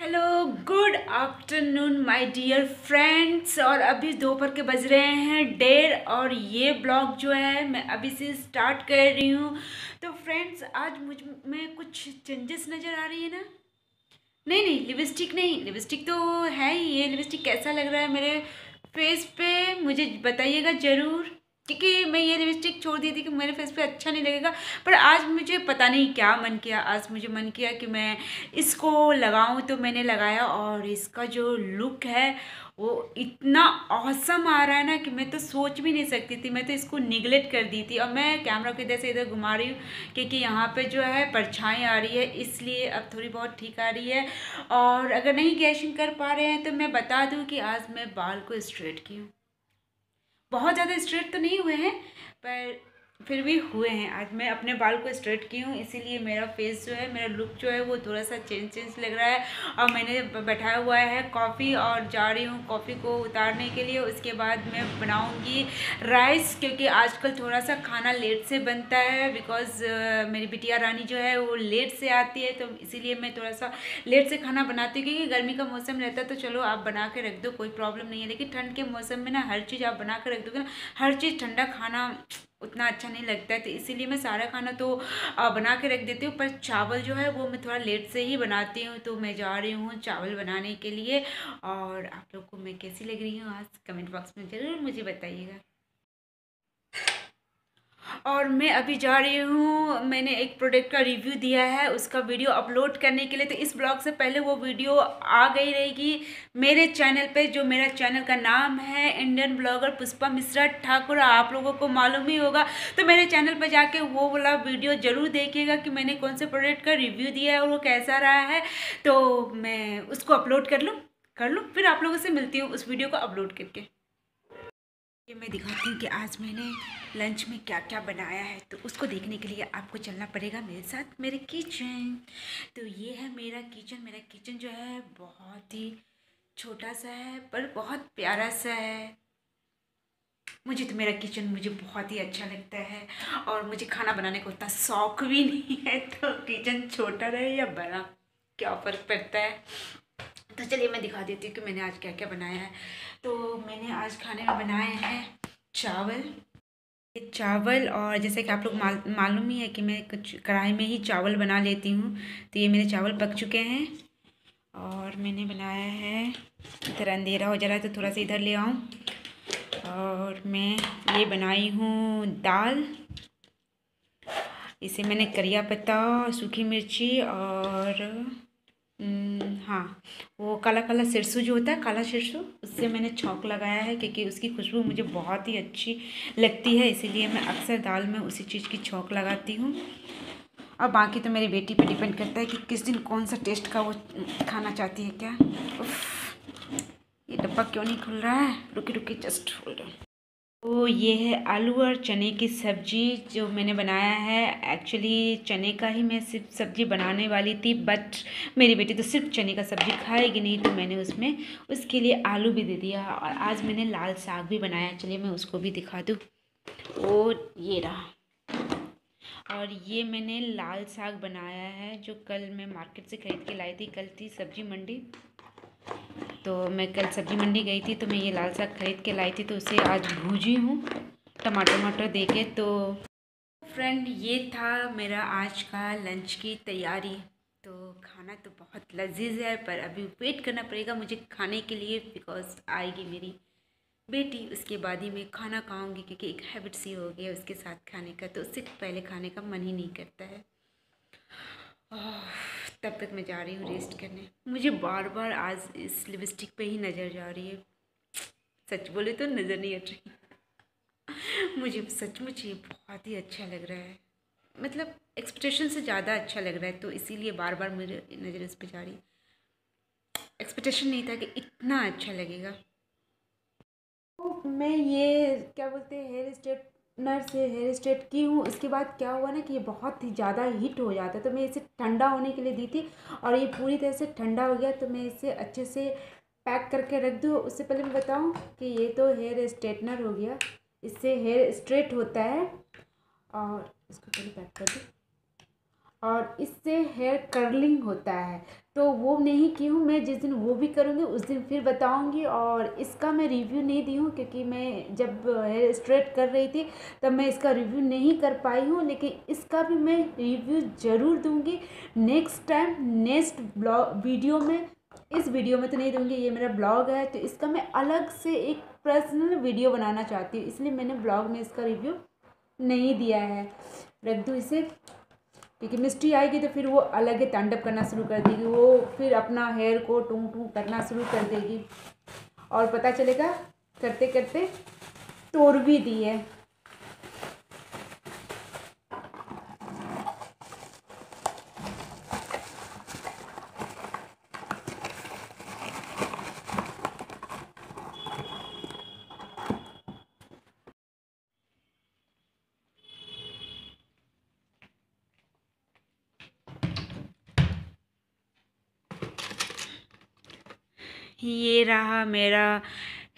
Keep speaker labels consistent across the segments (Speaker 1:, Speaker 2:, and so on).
Speaker 1: Hello good afternoon my dear friends और अभी दोपहर के बज रहे हैं डेढ़ और ये ब्लॉग जो है, मैं अभी से स्टार्ट कर रही हूँ। तो फ्रेंड्स आज मुझ, में कुछ चेंजेस नज़र आ रही है ना? नहीं नहीं लिपस्टिक नहीं। लिपस्टिक तो है ही, ये लिपस्टिक कैसा लग रहा है मेरे फेस पे? मुझे बताइएगा ज़रूर। क्योंकि मैं ये लिपस्टिक छोड़ दी थी कि मेरे फेस पे अच्छा नहीं लगेगा। पर आज मुझे पता नहीं क्या मन किया। आज मुझे मन किया कि मैं इसको लगाऊँ तो मैंने लगाया और इसका जो लुक है, वो इतना औसम आ रहा है ना कि मैं तो सोच भी नहीं सकती थी। मैं तो इसको निगलेक्ट कर दी थी। और मैं कैमरा को इधर से इधर घुमा रही हूँ क्योंकि यहाँ पे जो है परछाई आ रही है, इसलिए अब थोड़ी बहुत ठीक आ रही है। और अगर नहीं कैशिंग कर पा रहे हैं तो मैं बता दूँ कि आज मैं बाल को स्ट्रेट की हूँ। बहुत ज़्यादा स्ट्रेट तो नहीं हुए हैं पर फिर भी हुए हैं। आज मैं अपने बाल को स्ट्रेट की हूँ, इसीलिए मेरा फेस जो है, मेरा लुक जो है, वो थोड़ा सा चेंज चेंज लग रहा है। और मैंने बैठाया हुआ है कॉफ़ी और जा रही हूँ कॉफ़ी को उतारने के लिए। उसके बाद मैं बनाऊँगी राइस क्योंकि आजकल थोड़ा सा खाना लेट से बनता है। बिकॉज़ मेरी बिटिया रानी जो है, वो लेट से आती है तो इसीलिए मैं थोड़ा सा लेट से खाना बनाती हूँ, क्योंकि गर्मी का मौसम रहता है तो चलो आप बना के रख दो, कोई प्रॉब्लम नहीं है। लेकिन ठंड के मौसम में ना हर चीज़ आप बना के रख दोगे ना, हर चीज़ ठंडा खाना उतना अच्छा नहीं लगता है तो इसीलिए मैं सारा खाना तो बना के रख देती हूँ, पर चावल जो है वो मैं थोड़ा लेट से ही बनाती हूँ तो मैं जा रही हूँ चावल बनाने के लिए, और आप लोग को मैं कैसी लग रही हूँ आज? कमेंट बॉक्स में ज़रूर मुझे बताइएगा। और मैं अभी जा रही हूँ। मैंने एक प्रोडक्ट का रिव्यू दिया है, उसका वीडियो अपलोड करने के लिए। तो इस ब्लॉग से पहले वो वीडियो आ गई रहेगी। मेरे चैनल पे, जो मेरा चैनल का नाम है इंडियन ब्लॉगर पुष्पा मिश्रा ठाकुर, आप लोगों को मालूम ही होगा। तो मेरे चैनल पर जाके वो वाला वीडियो ज़रूर देखिएगा कि मैंने कौन से प्रोडक्ट का रिव्यू दिया है और वो कैसा रहा है। तो मैं उसको अपलोड कर लूँ कर लूँ, फिर आप लोगों से मिलती हूँ उस वीडियो को अपलोड करके। ये मैं दिखाती हूँ कि आज मैंने लंच में क्या क्या बनाया है। तो उसको देखने के लिए आपको चलना पड़ेगा मेरे साथ, मेरे किचन। तो ये है मेरा किचन। मेरा किचन जो है बहुत ही छोटा सा है, पर बहुत प्यारा सा है। मुझे तो मेरा किचन मुझे बहुत ही अच्छा लगता है और मुझे खाना बनाने का उतना शौक भी नहीं है। तो किचन छोटा रहे या बड़ा, क्या फ़र्क पड़ता है? तो चलिए मैं दिखा देती हूँ कि मैंने आज क्या क्या बनाया है। तो मैंने आज खाने में बनाए हैं चावल। चावल और जैसे कि आप लोग माल, मालूम ही है कि मैं कुछ कढ़ाई में ही चावल बना लेती हूँ। तो ये मेरे चावल पक चुके हैं और मैंने बनाया है। इधर अंधेरा हो जा रहा है तो थोड़ा सा इधर ले आऊँ। और मैं ये बनाई हूँ दाल। इसे मैंने करिया पत्ता सूखी मिर्ची और हाँ। वो काला काला सिरसू जो होता है, काला सिरसू, उससे मैंने छौंक लगाया है क्योंकि उसकी खुशबू मुझे बहुत ही अच्छी लगती है, इसीलिए मैं अक्सर दाल में उसी चीज़ की छौंक लगाती हूँ। और बाकी तो मेरी बेटी पे डिपेंड करता है कि किस दिन कौन सा टेस्ट का वो खाना चाहती है क्या। ये डब्बा क्यों नहीं खुल रहा है? रुकी रुकी जस्ट खुल होल्ड तो ये है आलू और चने की सब्ज़ी जो मैंने बनाया है। एक्चुअली चने का ही मैं सिर्फ़ सब्ज़ी बनाने वाली थी बट मेरी बेटी तो सिर्फ़ चने का सब्ज़ी खाएगी नहीं तो मैंने उसमें उसके लिए आलू भी दे दिया और आज मैंने लाल साग भी बनाया। चलिए मैं उसको भी दिखा दूँ। और ये रहा। और ये मैंने लाल साग बनाया है, जो कल मैं मार्केट से खरीद के लाई थी। कल थी सब्ज़ी मंडी। तो मैं कल सब्ज़ी मंडी गई थी तो मैं ये लाल साग खरीद के लाई थी तो उसे आज भूजी हूँ टमाटर वमाटर दे के तो फ्रेंड, ये था मेरा आज का लंच की तैयारी। तो खाना तो बहुत लजीज है, पर अभी वेट करना पड़ेगा मुझे खाने के लिए बिकॉज़ आएगी मेरी बेटी। उसके बाद ही मैं खाना खाऊँगी, क्योंकि एक हैबिट सी हो गया उसके साथ खाने का तो उससे पहले खाने का मन ही नहीं करता है। तब तक मैं जा रही हूँ रेस्ट करने। मुझे बार बार आज इस लिपस्टिक पे ही नज़र जा रही है। सच बोले तो नज़र नहीं हट रही। मुझे सचमुच ये बहुत ही अच्छा लग रहा है। मतलब एक्सपेक्टेशन से ज़्यादा अच्छा लग रहा है तो इसीलिए बार बार मुझे नज़र इस पर जा रही एक्सपेक्टेशन नहीं था कि इतना अच्छा लगेगा। मैं ये, क्या बोलते हैं हेयर स्टेट नर से हेयर स्ट्रेट की हूँ इसके बाद क्या हुआ ना कि ये बहुत ही ज़्यादा हीट हो जाता है तो मैं इसे ठंडा होने के लिए दी थी और ये पूरी तरह से ठंडा हो गया तो मैं इसे अच्छे से पैक करके रख दूँ। उससे पहले मैं बताऊँ कि ये तो हेयर स्ट्रेटनर हो गया, इससे हेयर स्ट्रेट होता है और इसको पहले पैक कर दूँ। और इससे हेयर कर्लिंग होता है। तो वो नहीं की हूँ, मैं जिस दिन वो भी करूँगी, उस दिन फिर बताऊँगी और इसका मैं रिव्यू नहीं दी हूँ क्योंकि मैं जब हेयर स्ट्रेट कर रही थी, तब मैं इसका रिव्यू नहीं कर पाई हूँ। लेकिन इसका भी मैं रिव्यू ज़रूर दूँगी। Next time next blog video में, इस वीडियो में तो नहीं दूँगी, ये मेरा ब्लॉग है। तो इसका मैं अलग से एक पर्सनल वीडियो बनाना चाहती हूँ, इसलिए मैंने ब्लॉग में इसका रिव्यू नहीं दिया है। रख दूँ इसे। क्योंकि मिस्ट्री आएगी तो फिर वो अलग ही तांडव करना शुरू कर देगी, वो फिर अपना हेयर को टूँ टूँ करना शुरू कर देगी। और पता चलेगा करते करते तोड़ भी दी है। ये रहा मेरा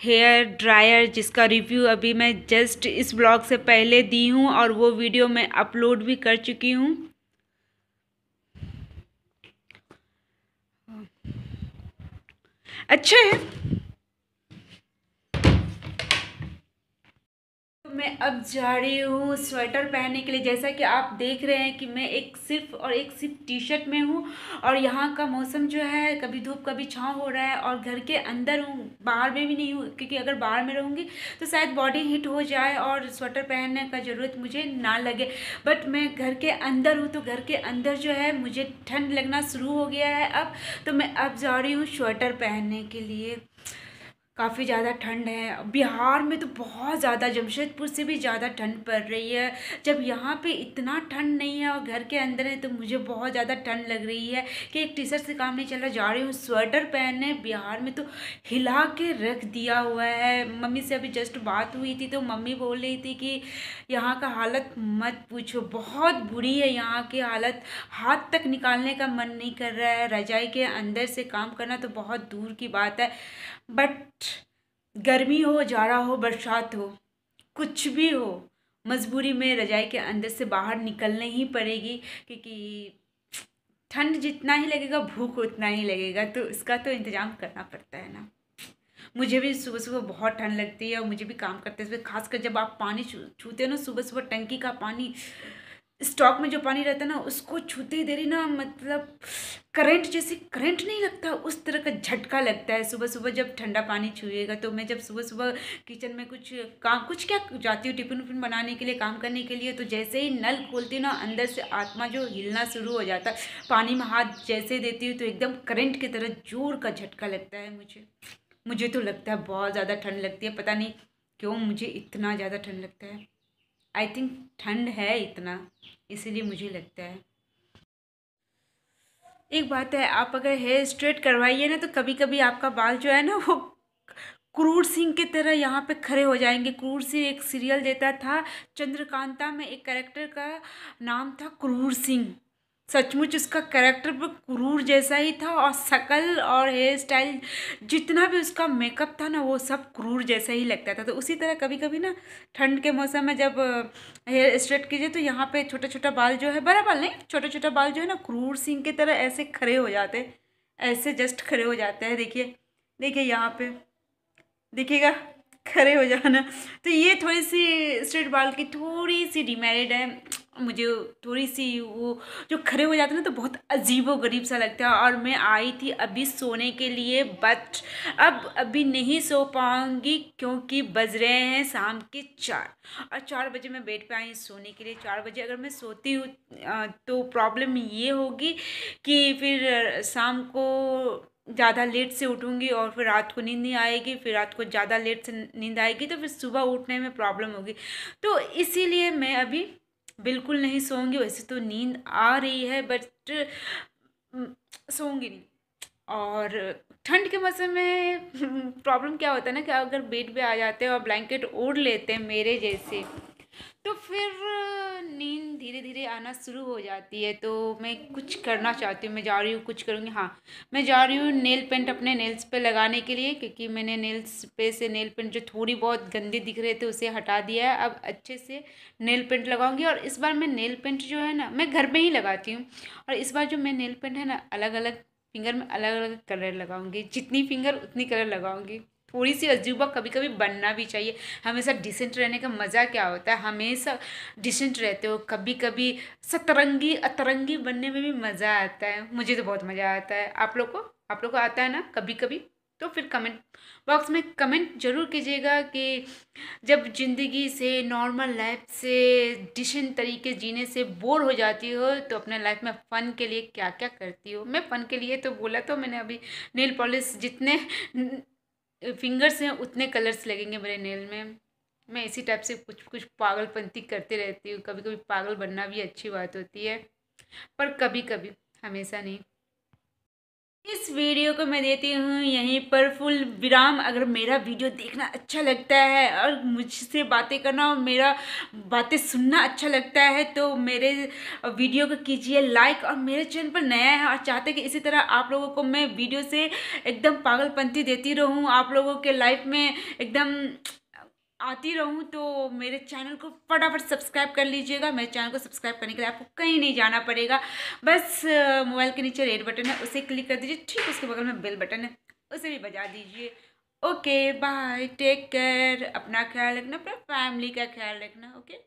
Speaker 1: हेयर ड्रायर जिसका रिव्यू अभी मैं जस्ट इस ब्लॉग से पहले दी हूँ और वो वीडियो मैं अपलोड भी कर चुकी हूँ। अच्छा है। मैं अब जा रही हूँ स्वेटर पहनने के लिए। जैसा कि आप देख रहे हैं कि मैं एक सिर्फ़ और एक सिर्फ़ टी शर्ट में हूँ और यहाँ का मौसम जो है, कभी धूप, कभी छाँव हो रहा है और घर के अंदर हूँ, बाहर में भी नहीं हूँ, क्योंकि अगर बाहर में रहूँगी तो शायद बॉडी हीट हो जाए और स्वेटर पहनने का ज़रूरत मुझे ना लगे। बट मैं घर के अंदर हूँ तो घर के अंदर जो है, मुझे ठंड लगना शुरू हो गया है अब। तो मैं अब जा रही हूँ स्वेटर पहनने के लिए। काफ़ी ज़्यादा ठंड है। बिहार में तो बहुत ज़्यादा, जमशेदपुर से भी ज़्यादा ठंड पड़ रही है। जब यहाँ पे इतना ठंड नहीं है और घर के अंदर है तो मुझे बहुत ज़्यादा ठंड लग रही है कि एक टी शर्ट से काम नहीं चल रहा, जा रही हूँ, स्वेटर पहने बिहार में तो हिला के रख दिया हुआ है। मम्मी से अभी जस्ट बात हुई थी तो मम्मी बोल रही थी कि यहाँ का हालत मत पूछो। बहुत बुरी है यहाँ की हालत। हाथ तक निकालने का मन नहीं कर रहा है। रजाई के अंदर से काम करना तो बहुत दूर की बात है। बट गर्मी हो, जाड़ा हो, बरसात हो, कुछ भी हो, मजबूरी में रजाई के अंदर से बाहर निकलने ही पड़ेगी क्योंकि ठंड जितना ही लगेगा, भूख उतना ही लगेगा। तो इसका तो इंतज़ाम करना पड़ता है ना। मुझे भी सुबह सुबह बहुत ठंड लगती है और मुझे भी काम करते हुए खासकर जब आप पानी छूते हो ना, सुबह सुबह टंकी का पानी स्टॉक में जो पानी रहता है ना, उसको छूते ही देरी ना मतलब करंट जैसे करंट नहीं लगता, उस तरह का झटका लगता है। सुबह सुबह जब ठंडा पानी छुएगा तो मैं जब सुबह सुबह किचन में कुछ काम, कुछ क्या जाती हूँ टिफ़िन उफिन बनाने के लिए, काम करने के लिए तो जैसे ही नल खोलती हूँ ना, अंदर से आत्मा जो हिलना शुरू हो जाता पानी में हाथ जैसे देती हूँ तो एकदम करंट की तरह ज़ोर का झटका लगता है मुझे। मुझे तो लगता है बहुत ज़्यादा ठंड लगती है, पता नहीं क्यों मुझे इतना ज़्यादा ठंड लगता है। आई थिंक ठंड है इतना, इसीलिए मुझे लगता है। एक बात है, आप अगर हेयर स्ट्रेट करवाइए ना तो कभी कभी आपका बाल जो है ना, वो क्रूर सिंह की तरह यहाँ पे खड़े हो जाएँगे। क्रूर सिंह एक सीरियल देता था, चंद्रकांता में एक कैरेक्टर का नाम था क्रूर सिंह। सचमुच उसका करेक्टर पर क्रूर जैसा ही था और शकल और हेयर स्टाइल जितना भी उसका मेकअप था ना, वो सब क्रूर जैसा ही लगता था। तो उसी तरह कभी कभी ना, ठंड के मौसम में जब हेयर स्ट्रेट कीजिए तो यहाँ पे छोटा छोटा बाल जो है बड़ा बाल नहीं छोटा छोटा बाल जो है ना, क्रूर सिंह की तरह ऐसे खड़े हो जाते ऐसे जस्ट खड़े हो जाते हैं, देखिए देखिए यहाँ पे, देखिएगा, खड़े हो जाना। तो ये थोड़ी सी स्ट्रेट बाल की थोड़ी सी डिमेरिड है। मुझे थोड़ी सी वो जो खड़े हो जाते ना तो बहुत अजीब गरीब सा लगता है। और मैं आई थी अभी सोने के लिए बट अब अभी नहीं सो पाऊँगी क्योंकि बज रहे हैं शाम के चार। और चार बजे मैं बेड पे आई सोने के लिए, चार बजे अगर मैं सोती हूँ तो प्रॉब्लम ये होगी कि फिर शाम को ज़्यादा लेट से उठूँगी और फिर रात को नींद नहीं आएगी, फिर रात को ज़्यादा लेट से नींद आएगी तो फिर सुबह उठने में प्रॉब्लम होगी। तो इसीलिए मैं अभी बिल्कुल नहीं सोऊँगी, वैसे तो नींद आ रही है बट सोऊँगी नहीं। और ठंड के मौसम में प्रॉब्लम क्या होता है ना कि अगर बेड पे आ जाते हैं और ब्लैंकेट ओढ़ लेते हैं मेरे जैसे तो फिर आना शुरू हो जाती है तो मैं कुछ करना चाहती हूँ, मैं जा रही हूँ, कुछ करूँगी। हाँ मैं जा रही हूँ नेल पेंट अपने नेल्स पे लगाने के लिए, क्योंकि मैंने नेल्स पे से नेल पेंट जो थोड़ी बहुत गंदे दिख रहे थे, उसे हटा दिया है। अब अच्छे से नेल पेंट लगाऊँगी और इस बार मैं नेल पेंट जो है ना, मैं घर में ही लगाती हूँ। और इस बार जो मैं नेल पेंट है ना अलग अलग फिंगर में अलग अलग कलर लगाऊँगी, जितनी फिंगर उतनी कलर लगाऊँगी। थोड़ी सी अजूबा कभी कभी बनना भी चाहिए। हमेशा डिसेंट रहने का मज़ा क्या होता है? हमेशा डिसेंट रहते हो कभी कभी सतरंगी, अतरंगी बनने में भी मज़ा आता है। मुझे तो बहुत मज़ा आता है। आप लोग को? आप लोग को आता है ना कभी कभी तो फिर कमेंट बॉक्स में कमेंट ज़रूर कीजिएगा कि जब ज़िंदगी से नॉर्मल लाइफ से डिसेंट तरीके जीने से बोर हो जाती हो तो अपने लाइफ में फ़न के लिए क्या क्या करती हो? मैं फ़न के लिए तो बोला तो मैंने अभी नेल पॉलिश जितने फिंगर्स हैं, उतने कलर्स लगेंगे मेरे नेल में। मैं इसी टाइप से कुछ कुछ पागलपंती करते रहती हूँ। कभी कभी पागल बनना भी अच्छी बात होती है, पर कभी कभी हमेशा नहीं। इस वीडियो को मैं देती हूँ यहीं पर फुल विराम। अगर मेरा वीडियो देखना अच्छा लगता है और मुझसे बातें करना और मेरा बातें सुनना अच्छा लगता है तो मेरे वीडियो को कीजिए लाइक। और मेरे चैनल पर नया है और चाहते हैं कि इसी तरह आप लोगों को मैं वीडियो से एकदम पागलपंती देती रहूँ, आप लोगों के लाइफ में एकदम आती रहूँ तो मेरे चैनल को फटाफट सब्सक्राइब कर लीजिएगा। मेरे चैनल को सब्सक्राइब करने के लिए आपको कहीं नहीं जाना पड़ेगा। बस मोबाइल के नीचे रेड बटन है, उसे क्लिक कर दीजिए। ठीक, उसके बगल में बेल बटन है, उसे भी बजा दीजिए। ओके, बाय, टेक केयर, अपना ख्याल रखना, अपना फैमिली का ख्याल रखना, ओके?